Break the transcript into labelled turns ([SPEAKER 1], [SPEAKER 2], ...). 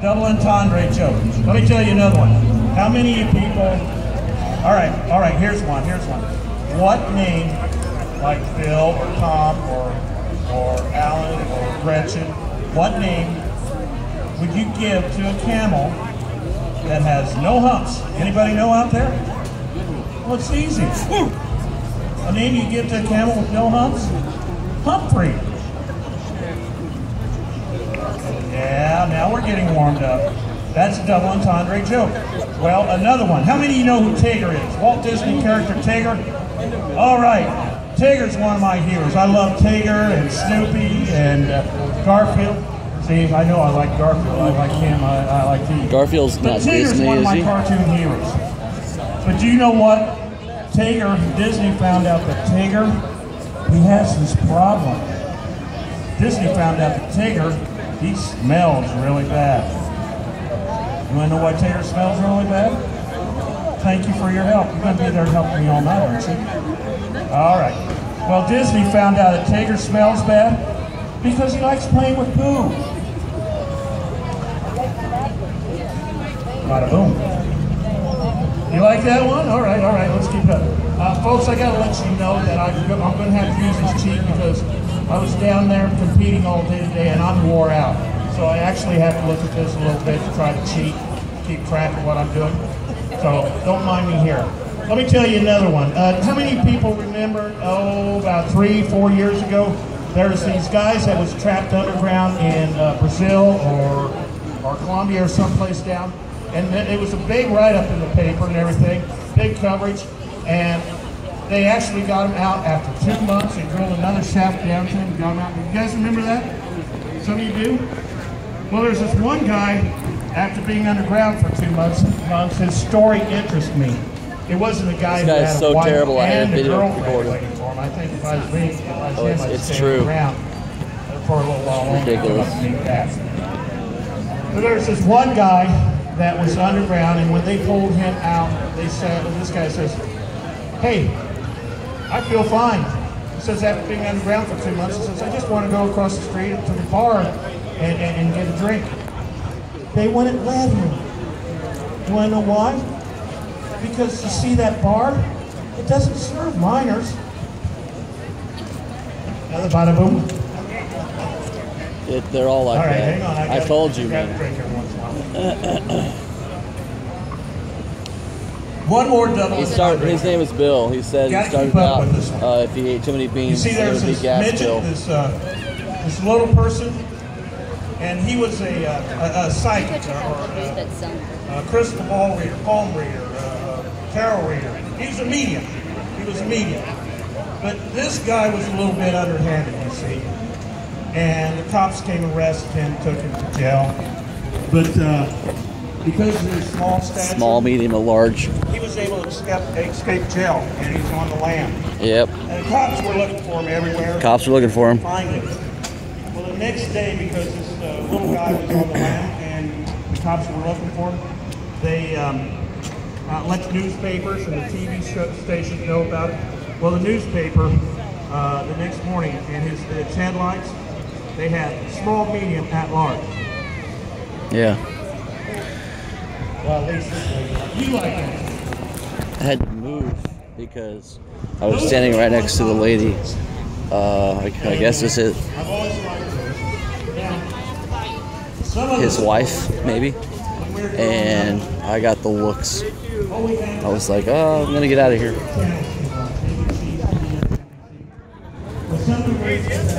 [SPEAKER 1] double entendre joke. Let me tell you another one. How many people? All right, all right. Here's one. Here's one. What name, like Bill or Tom or or Alan or Gretchen, what name would you give to a camel that has no humps? Anybody know out there? Well, it's easy. A name you give to a camel with no humps? Humphrey. Yeah, now we're getting warmed up. That's a double entendre joke. Well, another one. How many of you know who Tigger is? Walt Disney character Tigger? All right. Tigger's one of my heroes. I love Tigger and Snoopy and uh, Garfield. See, I know I like Garfield. I like him. I, I like these.
[SPEAKER 2] Garfield's
[SPEAKER 1] But
[SPEAKER 2] not
[SPEAKER 1] Tigger's
[SPEAKER 2] Disney,
[SPEAKER 1] one of my
[SPEAKER 2] he?
[SPEAKER 1] cartoon heroes. But do you know what? Tigger, Disney found out that Tigger, he has this problem. Disney found out that Tigger, he smells really bad. You want to know why Tigger smells really bad? Thank you for your help. You're going to be there to help me all night, aren't you? All right. Well, Disney found out that Tigger smells bad because he likes playing with poo. Bada boom. You like that one? All right, all right, let's keep it up. Uh, folks, I got to let you know that I'm, I'm going to have to use this cheat because I was down there competing all day today and I'm wore out. So I actually have to look at this a little bit to try to cheat, keep track of what I'm doing. So don't mind me here. Let me tell you another one. Uh, how many people remember, oh, about three, four years ago, there was these guys that was trapped underground in uh, Brazil or, or Colombia or someplace down. And it was a big write-up in the paper and everything, big coverage. And they actually got him out after two months and drilled another shaft down to him, got him out. You guys remember that? Some of you do? Well, there's this one guy, after being underground for two months, months his story interests me. It wasn't a guy
[SPEAKER 2] This
[SPEAKER 1] who had a
[SPEAKER 2] so
[SPEAKER 1] wife
[SPEAKER 2] terrible, I had
[SPEAKER 1] and
[SPEAKER 2] a
[SPEAKER 1] a
[SPEAKER 2] video
[SPEAKER 1] girlfriend waiting for him. I think if I was me, if I was
[SPEAKER 2] Oh,
[SPEAKER 1] him,
[SPEAKER 2] it's-
[SPEAKER 1] I'd
[SPEAKER 2] it's
[SPEAKER 1] stay
[SPEAKER 2] true.
[SPEAKER 1] around for a little while longer.
[SPEAKER 2] Ridiculous.
[SPEAKER 1] I'd like to meet that. But there's this one guy that was underground, and when they pulled him out, they said, this guy says, "Hey, I feel fine." He says after being underground for two months, he says, "I just want to go across the street to the bar and, and, and get a drink." They wouldn't let him. You want to know why? Because you see that bar, it doesn't serve minors. Another bada boom.
[SPEAKER 2] It, they're all like
[SPEAKER 1] All right,
[SPEAKER 2] that.
[SPEAKER 1] on. I,
[SPEAKER 2] I told you, man.
[SPEAKER 1] drink every once in a while. One more double.
[SPEAKER 2] He. His name is Bill. He said he started out
[SPEAKER 1] with this one.
[SPEAKER 2] uh, if he ate too many beans,
[SPEAKER 1] You
[SPEAKER 2] see,
[SPEAKER 1] there's this
[SPEAKER 2] gas
[SPEAKER 1] midget, this uh, this little person, and he was a, uh, a, a psychic or a, a crystal ball reader, palm reader, uh, tarot reader. He was a medium. He was a medium. But this guy was a little bit underhanded, you see. And the cops came and arrested him, took him to jail. But uh, because of his small stature,
[SPEAKER 2] Small, medium, or large.
[SPEAKER 1] he was able to escape, escape jail, and he's on the lam.
[SPEAKER 2] Yep.
[SPEAKER 1] And the cops were looking for him everywhere
[SPEAKER 2] Cops were looking for him.
[SPEAKER 1] find him. Well, the next day, because this uh, little guy was on the lam and the cops were looking for him, they um, uh, let the newspapers and the TV show stations know about it. Well, the newspaper uh, the next morning and his, its headlines, they had small, medium, at large.
[SPEAKER 2] Yeah.
[SPEAKER 1] Well, at least. You like it.
[SPEAKER 2] I had to move because I was standing right next to the lady. Uh, I, I guess this is his wife, maybe. And I got the looks. I was like, oh, I'm gonna get out of here.